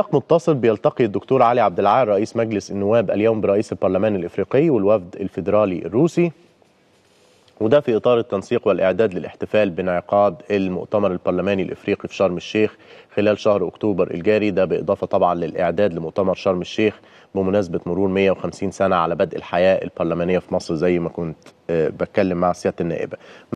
سياق متصل بيلتقي الدكتور علي عبد العال رئيس مجلس النواب اليوم برئيس البرلمان الإفريقي والوفد الفيدرالي الروسي. وده في إطار التنسيق والإعداد للاحتفال بانعقاد المؤتمر البرلماني الإفريقي في شرم الشيخ خلال شهر أكتوبر الجاري. ده بإضافة طبعا للإعداد لمؤتمر شرم الشيخ بمناسبة مرور 150 سنة على بدء الحياة البرلمانية في مصر زي ما كنت آه، بتكلم مع سيادة النائبة.